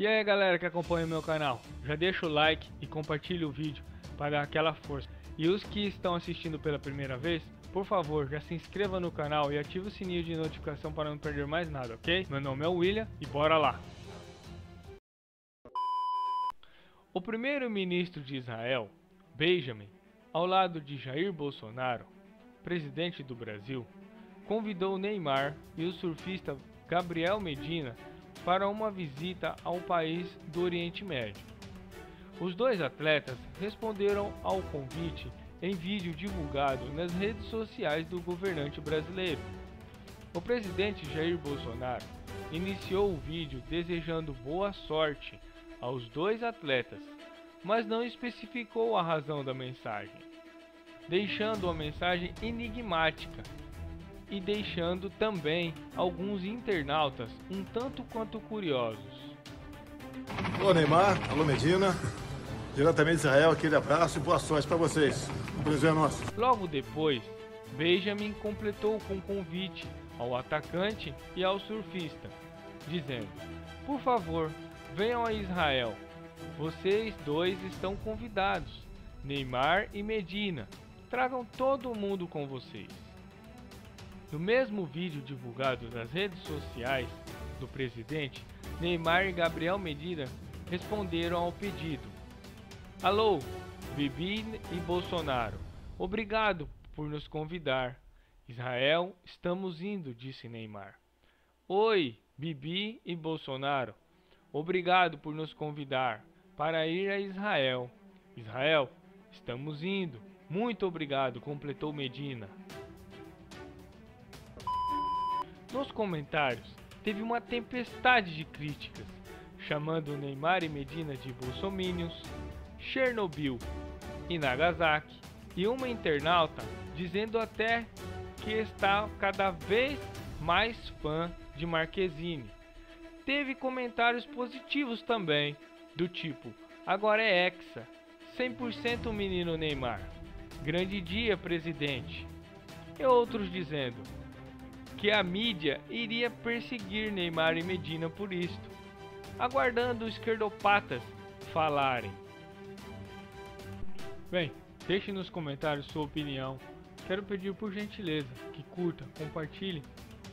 E aí galera que acompanha o meu canal, já deixa o like e compartilha o vídeo para dar aquela força. E os que estão assistindo pela primeira vez, por favor, já se inscreva no canal e ative o sininho de notificação para não perder mais nada, ok? Meu nome é William e bora lá! O primeiro-ministro de Israel, Benjamin, ao lado de Jair Bolsonaro, presidente do Brasil, convidou Neymar e o surfista Gabriel Medina para uma visita ao país do Oriente Médio. Os dois atletas responderam ao convite em vídeo divulgado nas redes sociais do governante brasileiro. O presidente Jair Bolsonaro iniciou o vídeo desejando boa sorte aos dois atletas, mas não especificou a razão da mensagem, deixando a mensagem enigmática e deixando também alguns internautas um tanto quanto curiosos. Olá Neymar, alô Medina, diretamente de Israel, aquele abraço e boa sorte para vocês. Um prazer nosso. Logo depois, Benjamin completou com um convite ao atacante e ao surfista, dizendo: Por favor, venham a Israel. Vocês dois estão convidados, Neymar e Medina. Tragam todo mundo com vocês. No mesmo vídeo divulgado nas redes sociais do presidente, Neymar e Gabriel Medina responderam ao pedido. Alô, Bibi e Bolsonaro, obrigado por nos convidar. Israel, estamos indo, disse Neymar. Oi, Bibi e Bolsonaro, obrigado por nos convidar para ir a Israel. Israel, estamos indo. Muito obrigado, completou Medina. Nos comentários, teve uma tempestade de críticas, chamando Neymar e Medina de bolsominions, Chernobyl e Nagasaki, e uma internauta dizendo até que está cada vez mais fã de Marquezine. Teve comentários positivos também, do tipo: agora é Hexa, 100% menino Neymar, grande dia, presidente. E outros dizendo: que a mídia iria perseguir Neymar e Medina por isto, aguardando os esquerdopatas falarem. Bem, deixe nos comentários sua opinião. Quero pedir por gentileza que curta, compartilhe,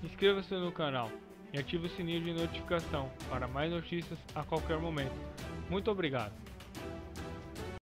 inscreva-se no canal e ative o sininho de notificação para mais notícias a qualquer momento. Muito obrigado.